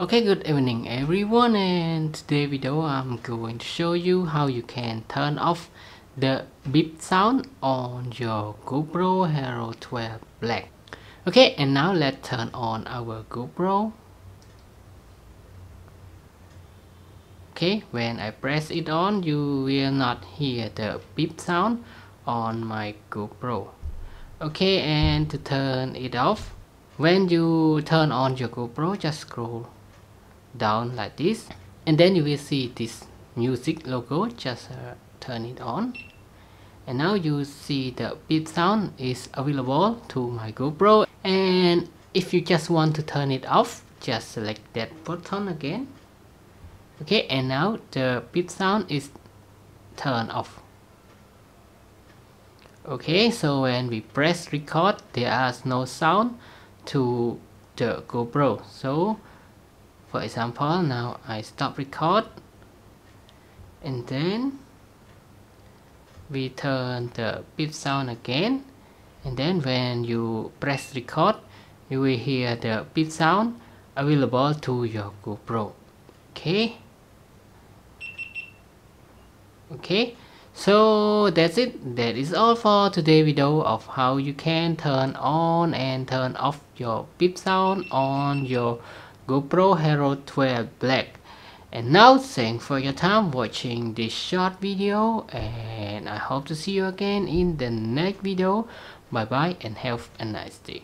Okay, good evening everyone and today video oh, I'm going to show you how you can turn off the beep sound on your GoPro Hero 12 Black. Okay, and now let's turn on our GoPro. Okay, when I press it on, you will not hear the beep sound on my GoPro. Okay, and to turn it off, when you turn on your GoPro, just scroll down like this and then you will see this music logo just uh, turn it on. And now you see the beep sound is available to my GoPro and if you just want to turn it off just select that button again. Okay and now the beep sound is turned off. Okay so when we press record there is no sound to the GoPro. So for example now I stop record and then we turn the beep sound again and then when you press record you will hear the beep sound available to your GoPro. Okay? Okay? So that's it. That is all for today video of how you can turn on and turn off your beep sound on your GoPro Hero 12 Black. And now thanks for your time watching this short video and I hope to see you again in the next video. Bye bye and have a nice day.